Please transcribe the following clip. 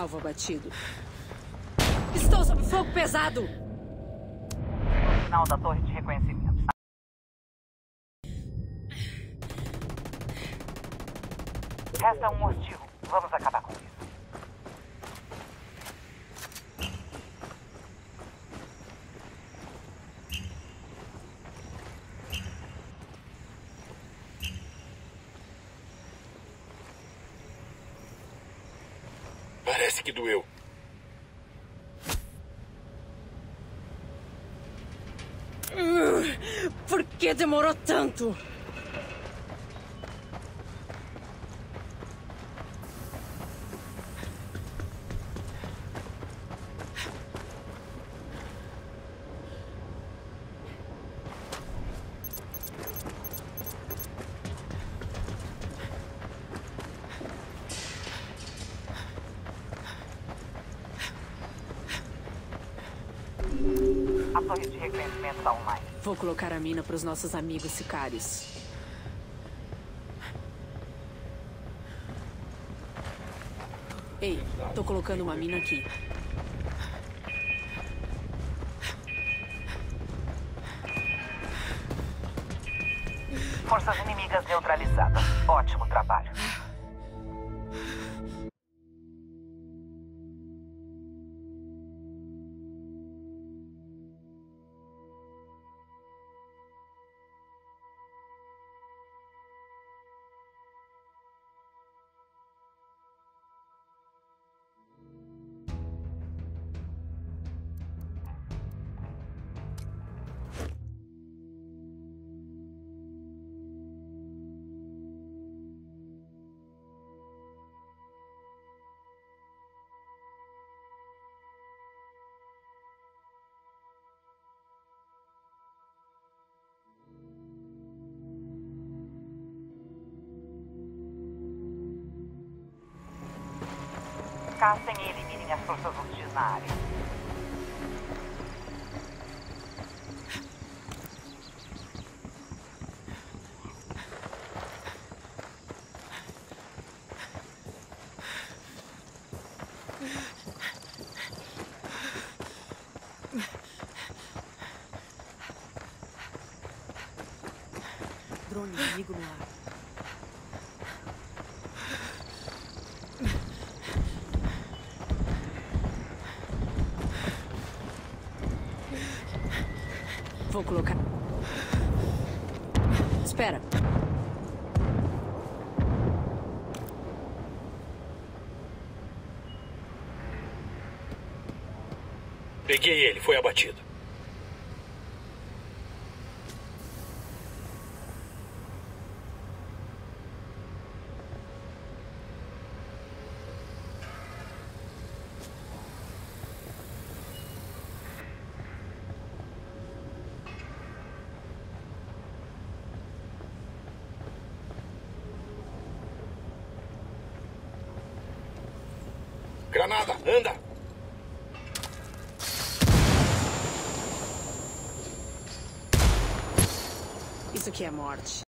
Alvo abatido. Estou sob fogo pesado! No final da torre de reconhecimento. Resta um hostil. Vamos acabar com isso. Parece que doeu. Por que demorou tanto? A torre de reconhecimento está online. Vou colocar a mina para os nossos amigos sicários. Ei, tô colocando uma mina aqui. Forças inimigas neutralizadas. Ótimo trabalho. castagne e elimini a scorso funzionario. Droni, inimigo no. Vou colocar. Espera. Peguei ele, foi abatido. Granada, anda! Isso aqui é morte.